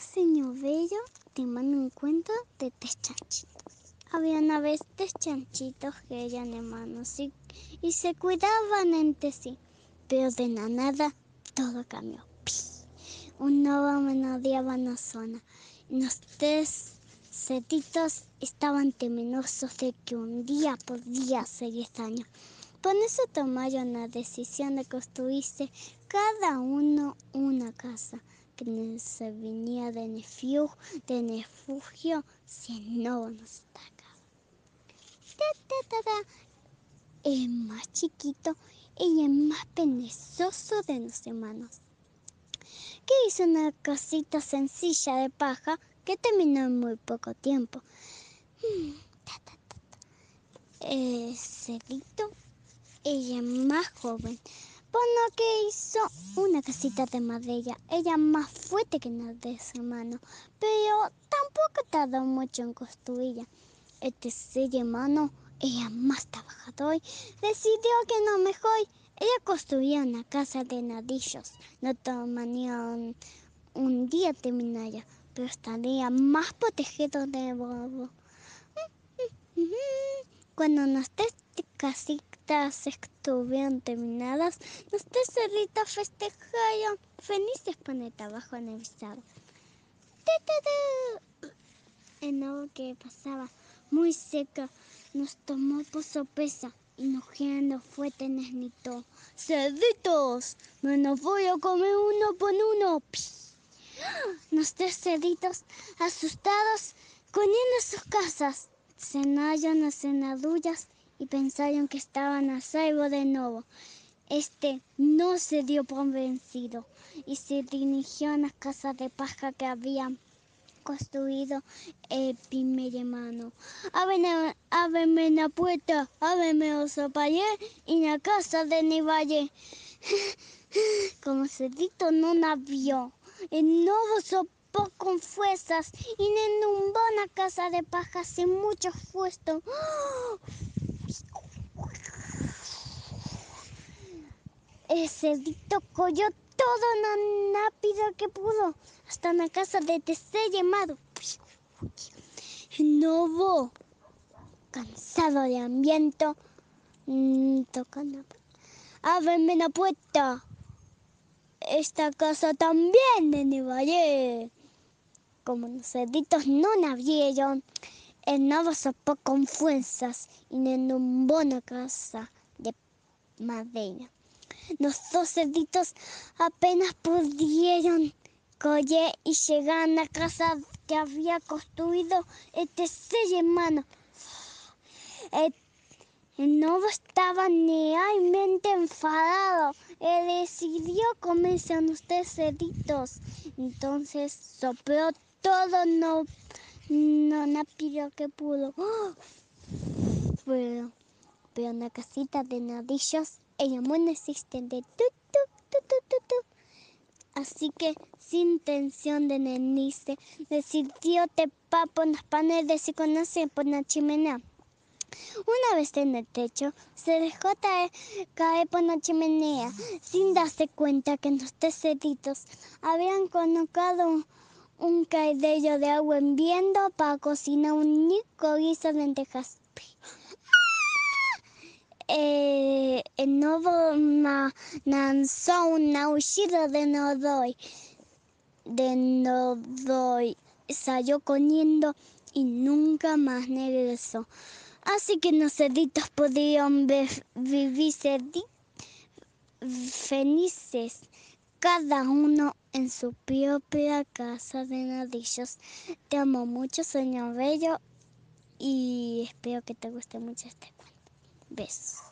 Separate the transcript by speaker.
Speaker 1: señor Bello, te mando un cuento de tres chanchitos. Había una vez tres chanchitos que eran hermanos y, y se cuidaban entre sí, pero de nada todo cambió. Un nuevo menodiaba en la zona los tres cerditos estaban temerosos de que un día podía ser extraño. Por eso tomaron la decisión de construirse cada uno una casa que se venía de refugio, de refugio si no nos atacaba. El más chiquito y el más penezoso de los hermanos, que hizo una casita sencilla de paja que terminó en muy poco tiempo. El cerito ella más joven, por lo que hizo una casita de madera, ella más fuerte que la de su hermano, pero tampoco tardó mucho en construirla. El tercer hermano, ella más trabajador, decidió que no mejor ella construía una casa de nadillos. No tomaría un, día terminarla, pero estaría más protegido de bobo. Cuando nos casitas estuvieron terminadas, los tres cerritos festejaron felices por el trabajo analizado. El nuevo que pasaba muy seca nos tomó por sorpresa y nos girando fuerte necesitó. ¡Cerditos! Me los voy a comer uno por uno. Los tres cerditos, asustados, corriendo a sus casas, cenaron las cenadullas y pensaron que estaban a salvo de nuevo. Este no se dio por vencido y se dirigió a la casa de paja que había construido el primer hermano. Ábreme, la puerta, ábreme oso y la casa de Nivalle. Como cerdito no la vio, el nuevo sopó con fuerzas y inundó una casa de paja sin mucho esfuerzo. El cerdito cogió todo lo rápido que pudo hasta la casa de tercer llamado. Novo, cansado de ambiente, mm, tocando. Ábreme la puerta. Esta casa también de Nevalle. Como los cerditos no la abrieron, el nuevo sopó con fuerzas y inundó una casa de madera. Los dos cerditos apenas pudieron correr y llegar a la casa que había construido el tercer hermano. El, nuevo estaba realmente enfadado. Él decidió comerse a los tres cerditos. Entonces sopló todo no, no, que pudo. Pero, pero en la casita de nadillos el amor no de tu, tu, tu, tu, Así que, sin intención de nenirse, decidió tepar por las paredes y conocer por la chimenea. Una vez en el techo, se dejó caer, por la chimenea, sin darse cuenta que los cerditos habían colocado un caldero de agua hirviendo para cocinar un rico guiso de lentejas. Eh, el nuevo lanzó un aullido de no doy, de no doy, salió corriendo y nunca más regresó. Así que los cerditos podían vivir felices, cada uno en su propia casa de nadillos. Te amo mucho, señor Bello, y espero que te guste mucho este cuento. Besos.